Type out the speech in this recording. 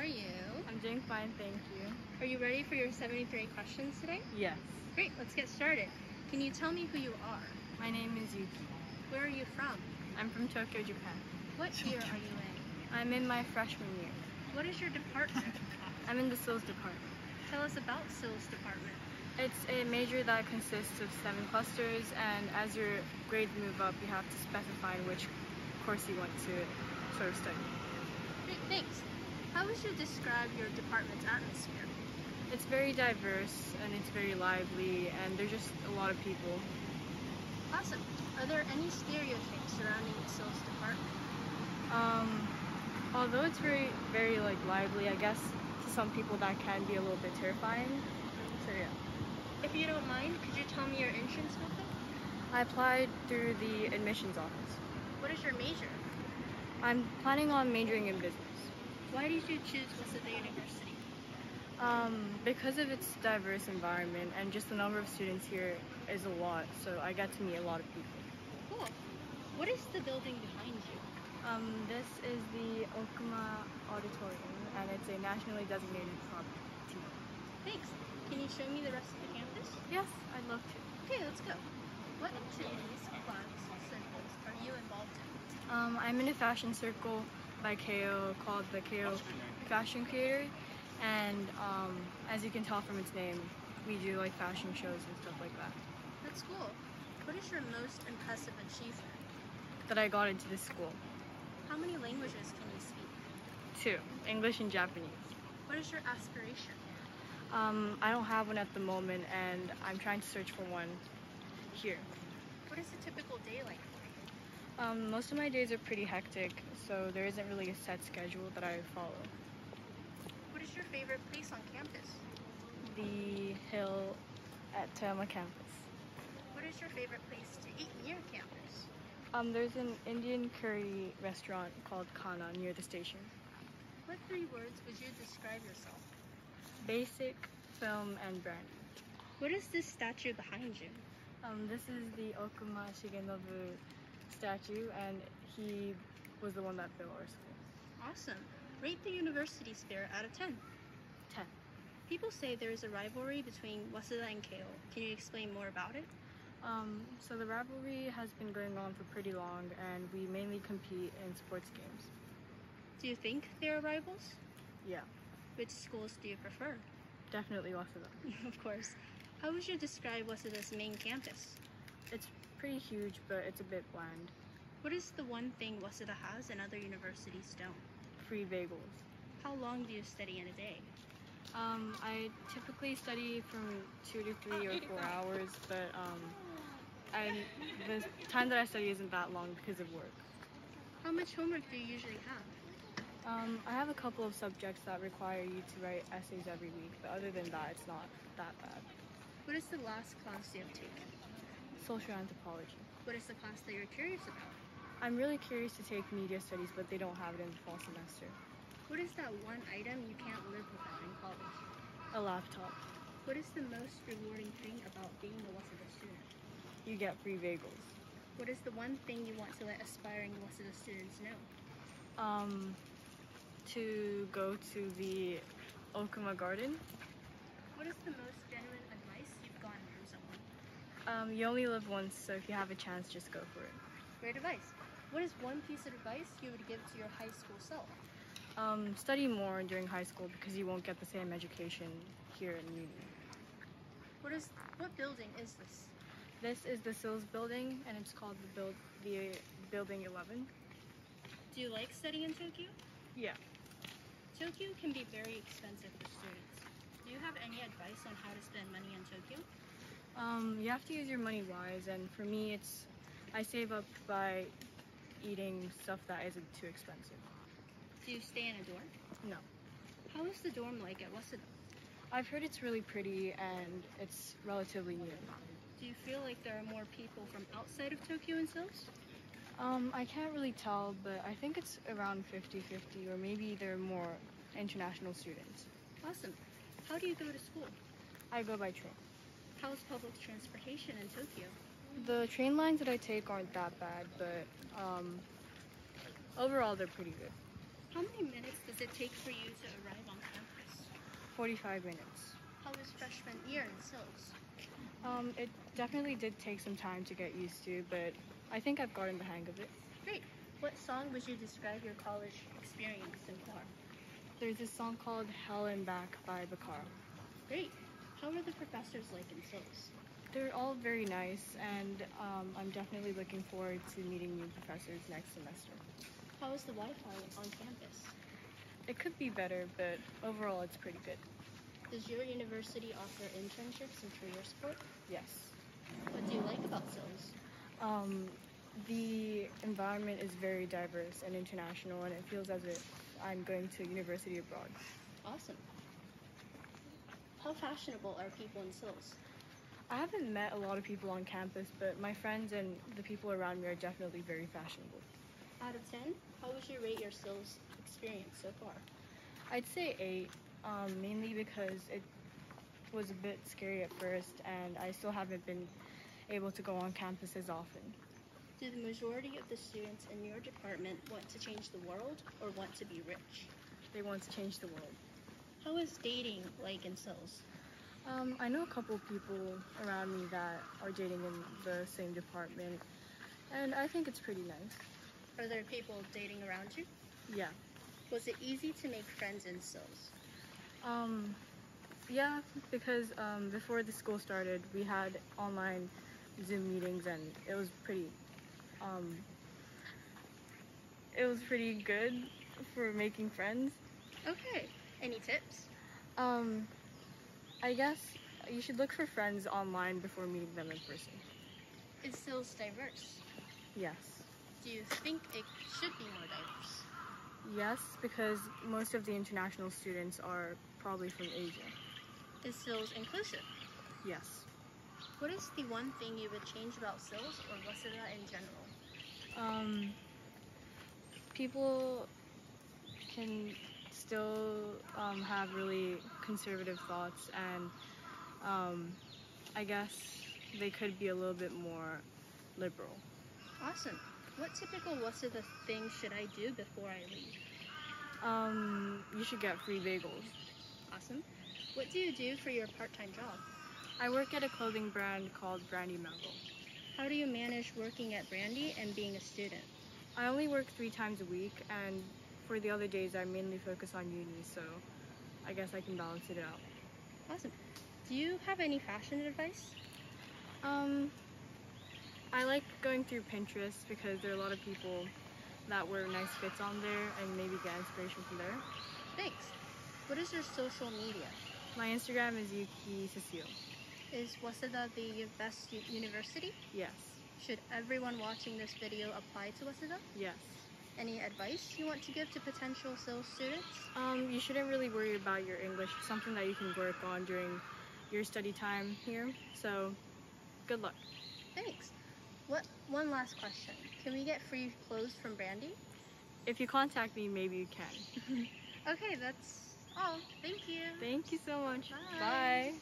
are you? I'm doing fine, thank you. Are you ready for your 73 questions today? Yes. Great, let's get started. Can you tell me who you are? My name is Yuki. Where are you from? I'm from Tokyo, Japan. What year are you in? I'm in my freshman year. What is your department? I'm in the SILS department. Tell us about SILS department. It's a major that consists of seven clusters, and as your grades move up, you have to specify which course you want to sort of study. Great, thanks. How would you describe your department's atmosphere? It's very diverse and it's very lively, and there's just a lot of people. Awesome. Are there any stereotypes surrounding the SILS department? Um, although it's very, very like lively, I guess to some people that can be a little bit terrifying. So yeah. If you don't mind, could you tell me your entrance method? I applied through the admissions office. What is your major? I'm planning on majoring in business. Why did you choose Waseda University? Um, because of its diverse environment and just the number of students here is a lot, so I got to meet a lot of people. Cool. What is the building behind you? Um, this is the Okuma Auditorium, and it's a nationally designated property. Thanks. Can you show me the rest of the campus? Yes, I'd love to. Okay, let's go. What activities, clubs, circles are you involved in? Um, I'm in a fashion circle by Keio called the Keio Fashion Creator, and um, as you can tell from its name, we do like fashion shows and stuff like that. That's cool. What is your most impressive achievement? That I got into this school. How many languages can you speak? Two, English and Japanese. What is your aspiration? Um, I don't have one at the moment, and I'm trying to search for one here. What is a typical day like? Um, most of my days are pretty hectic, so there isn't really a set schedule that I follow. What is your favorite place on campus? The hill at Toyama campus. What is your favorite place to eat near campus? Um, there's an Indian curry restaurant called Kana near the station. What three words would you describe yourself? Basic, film, and brand. What is this statue behind you? Um, this is the Okuma Shigenobu statue, and he was the one that built our school. Awesome. Rate the university spirit out of 10. 10. People say there is a rivalry between Waseda and Keio. Can you explain more about it? Um, so the rivalry has been going on for pretty long, and we mainly compete in sports games. Do you think they are rivals? Yeah, Which schools do you prefer? definitely Waseda. of course. How would you describe Waseda's main campus? It's pretty huge, but it's a bit bland. What is the one thing Waseda has and other universities don't? Free bagels. How long do you study in a day? Um, I typically study from two to three or four hours, but um, I, the time that I study isn't that long because of work. How much homework do you usually have? Um, I have a couple of subjects that require you to write essays every week, but other than that, it's not that bad. What is the last class you have taken? Social anthropology. What is the class that you're curious about? I'm really curious to take media studies, but they don't have it in the fall semester. What is that one item you can't live without in college? A laptop. What is the most rewarding thing about being a Waseda student? You get free bagels. What is the one thing you want to let aspiring Waseda students know? Um, to go to the Okuma Garden. What is the most genuine advice you've gotten from someone? Um, you only live once, so if you have a chance, just go for it. Great advice. What is one piece of advice you would give to your high school self? Um, study more during high school because you won't get the same education here in uni. What is what building is this? This is the SILS building, and it's called the build the Building 11. Do you like studying in Tokyo? Yeah. Tokyo can be very expensive for students. Do you have any advice on how to spend money in Tokyo? Um, you have to use your money wise, and for me, it's I save up by eating stuff that isn't too expensive. Do you stay in a dorm? No. How is the dorm like at Waseda? I've heard it's really pretty and it's relatively new. Do you feel like there are more people from outside of Tokyo in SILS? Um, I can't really tell, but I think it's around 50-50, or maybe there are more international students. Awesome. How do you go to school? I go by train. How's public transportation in Tokyo? The train lines that I take aren't that bad, but um, overall they're pretty good. How many minutes does it take for you to arrive on campus? 45 minutes. How was freshman year in SILS? Um, it definitely did take some time to get used to, but I think I've gotten the hang of it. Great. What song would you describe your college experience so far? There's this song called Hell and Back by Bakar. Great. How are the professors like in SILS? They're all very nice, and um, I'm definitely looking forward to meeting new professors next semester. How is the Wi-Fi on campus? It could be better, but overall it's pretty good. Does your university offer internships and career support? Yes. What do you like about SILS? Um, the environment is very diverse and international, and it feels as if I'm going to university abroad. Awesome. How fashionable are people in SILS? I haven't met a lot of people on campus, but my friends and the people around me are definitely very fashionable. Out of 10, how would you rate your SILS experience so far? I'd say eight, um, mainly because it was a bit scary at first, and I still haven't been able to go on campus as often. Do the majority of the students in your department want to change the world or want to be rich? They want to change the world. How is dating like in SILS? Um, I know a couple people around me that are dating in the same department, and I think it's pretty nice. Are there people dating around you? Yeah. Was it easy to make friends in SILS? Um, yeah, because um, before the school started, we had online Zoom meetings, and it was pretty, um, it was pretty good for making friends. Okay. Any tips? Um, I guess you should look for friends online before meeting them in person. Is SILS diverse? Yes. Do you think it should be more diverse? Yes, because most of the international students are probably from Asia. Is SILS inclusive? Yes. What is the one thing you would change about SILS or Waseda in general? Um, people can still um, have really conservative thoughts, and um, I guess they could be a little bit more liberal. Awesome. What typical Waseda thing should I do before I leave? Um, you should get free bagels. Awesome. What do you do for your part-time job? I work at a clothing brand called Brandy Melville. How do you manage working at Brandy and being a student? I only work three times a week, and for the other days, I mainly focus on uni, so I guess I can balance it out. Awesome. Do you have any fashion advice? Um, I like going through Pinterest because there are a lot of people that wear nice fits on there and maybe get inspiration from there. Thanks. What is your social media? My Instagram is Yuki Cecil. Is Waseda the best university? Yes. Should everyone watching this video apply to Waseda? Yes. Any advice you want to give to potential SILS students? Um, you shouldn't really worry about your English. It's something that you can work on during your study time here. So, good luck. Thanks. What? One last question. Can we get free clothes from Brandy? If you contact me, maybe you can. Okay, that's all. Thank you. Thank you so much. Bye. Bye.